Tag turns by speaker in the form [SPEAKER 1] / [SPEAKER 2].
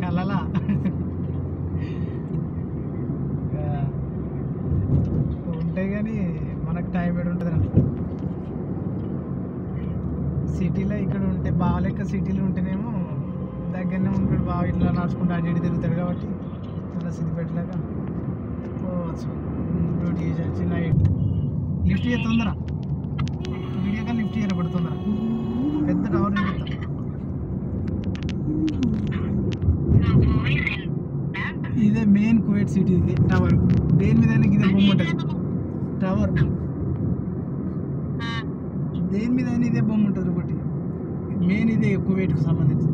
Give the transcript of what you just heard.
[SPEAKER 1] కలలా. ఉంటే ఉంటాయి కానీ మనకు టైం ఎక్కడ ఉంటుంది రండి సిటీలో ఇక్కడ ఉంటే బావలెక్క సిటీలో ఉంటేనేమో దగ్గరనే ఉంటాడు బావ ఇట్లా నడుచుకుంటూ అటు ఇటు తిరుగుతాడు కాబట్టి అలా సిద్ధిపెట్టలేక పోవచ్చు. డ్యూటీ చేసి నైట్. లిఫ్ట్ చేస్తుందరా వీడియో కానీ లిఫ్ట్ చేయరు ఇదే మెయిన్ కువైట్ సిటీ ఇది టవర్ దేని మీద ఇదే బొమ్మ ఉంటుంది? టవర్ దేని మీద ఇదే బొమ్మ ఉంటుంది ఒకటి. మెయిన్ ఇదే కువైట్కి సంబంధించి.